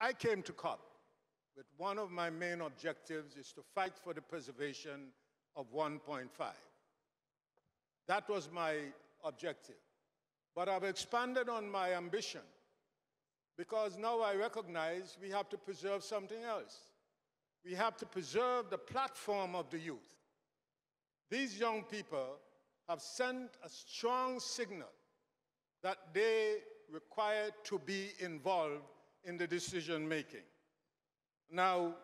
I came to COP with one of my main objectives is to fight for the preservation of 1.5. That was my objective. But I've expanded on my ambition because now I recognize we have to preserve something else. We have to preserve the platform of the youth. These young people have sent a strong signal that they require to be involved in the decision making. Now,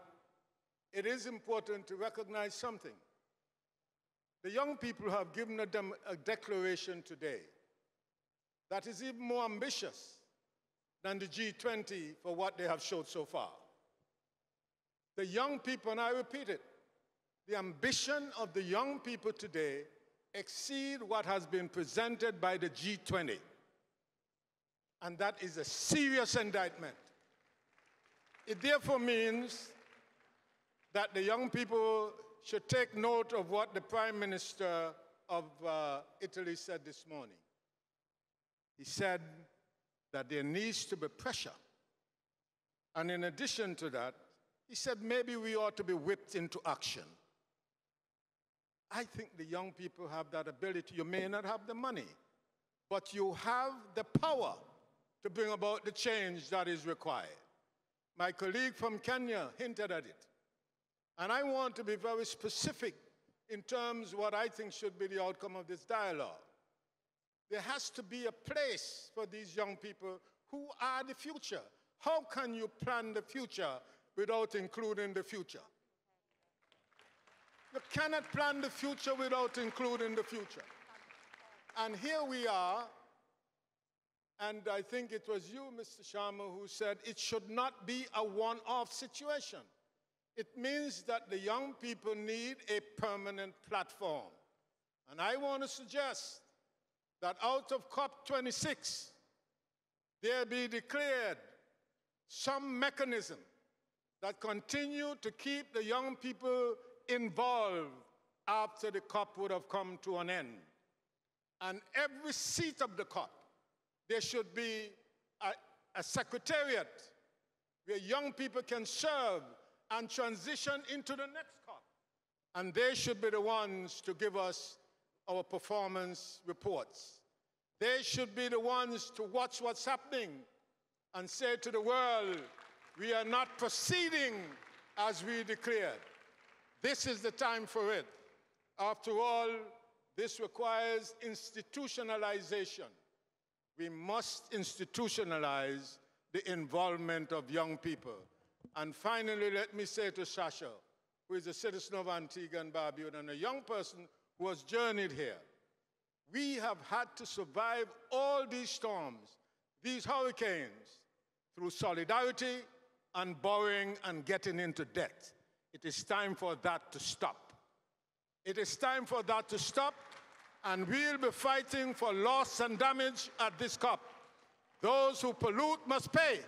it is important to recognize something. The young people have given a, a declaration today that is even more ambitious than the G20 for what they have showed so far. The young people, and I repeat it, the ambition of the young people today exceed what has been presented by the G20. And that is a serious indictment. It therefore means that the young people should take note of what the Prime Minister of uh, Italy said this morning. He said that there needs to be pressure. And in addition to that, he said maybe we ought to be whipped into action. I think the young people have that ability. You may not have the money, but you have the power to bring about the change that is required. My colleague from Kenya hinted at it. And I want to be very specific in terms of what I think should be the outcome of this dialogue. There has to be a place for these young people who are the future. How can you plan the future without including the future? You cannot plan the future without including the future. And here we are, and I think it was you, Mr. Sharma, who said it should not be a one off situation. It means that the young people need a permanent platform. And I want to suggest that out of COP26, there be declared some mechanism that continue to keep the young people involved after the COP would have come to an end. And every seat of the COP, there should be a, a secretariat where young people can serve and transition into the next COP. And they should be the ones to give us our performance reports. They should be the ones to watch what's happening and say to the world, we are not proceeding as we declared. This is the time for it. After all, this requires institutionalization. We must institutionalize the involvement of young people. And finally, let me say to Sasha, who is a citizen of Antigua and Barbuda and a young person who has journeyed here, we have had to survive all these storms, these hurricanes, through solidarity and borrowing and getting into debt. It is time for that to stop. It is time for that to stop, and we'll be fighting for loss and damage at this COP. Those who pollute must pay.